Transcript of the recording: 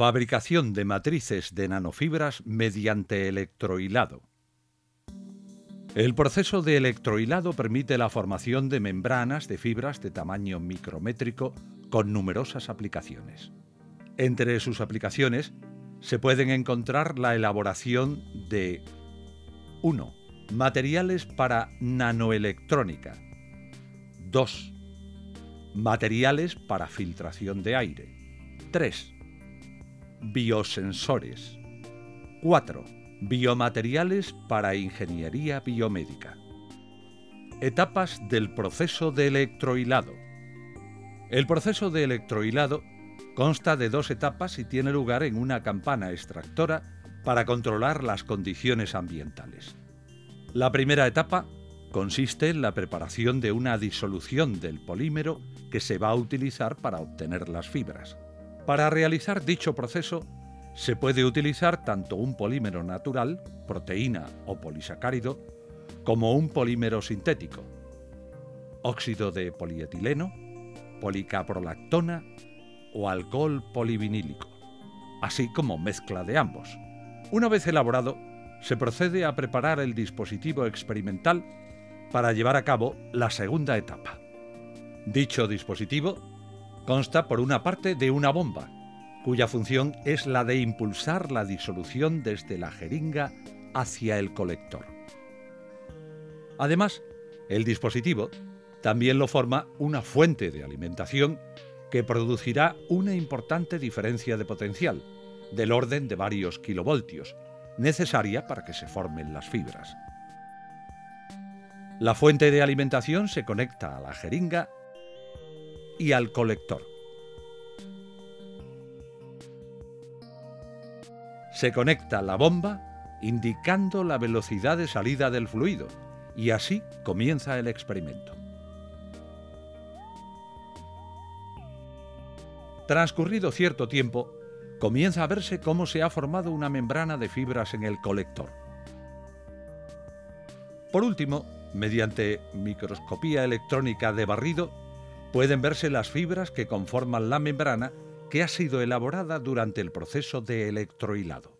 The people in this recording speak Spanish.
Fabricación de matrices de nanofibras mediante electrohilado. El proceso de electrohilado permite la formación de membranas de fibras de tamaño micrométrico con numerosas aplicaciones. Entre sus aplicaciones se pueden encontrar la elaboración de 1. Materiales para nanoelectrónica. 2. Materiales para filtración de aire. 3 Biosensores. 4. Biomateriales para ingeniería biomédica. Etapas del proceso de electrohilado. El proceso de electrohilado consta de dos etapas y tiene lugar en una campana extractora para controlar las condiciones ambientales. La primera etapa consiste en la preparación de una disolución del polímero que se va a utilizar para obtener las fibras. Para realizar dicho proceso se puede utilizar tanto un polímero natural, proteína o polisacárido, como un polímero sintético, óxido de polietileno, policaprolactona o alcohol polivinílico, así como mezcla de ambos. Una vez elaborado, se procede a preparar el dispositivo experimental para llevar a cabo la segunda etapa. Dicho dispositivo Consta por una parte de una bomba, cuya función es la de impulsar la disolución desde la jeringa hacia el colector. Además, el dispositivo también lo forma una fuente de alimentación que producirá una importante diferencia de potencial, del orden de varios kilovoltios, necesaria para que se formen las fibras. La fuente de alimentación se conecta a la jeringa y al colector. Se conecta la bomba indicando la velocidad de salida del fluido y así comienza el experimento. Transcurrido cierto tiempo, comienza a verse cómo se ha formado una membrana de fibras en el colector. Por último, mediante microscopía electrónica de barrido, pueden verse las fibras que conforman la membrana que ha sido elaborada durante el proceso de electrohilado.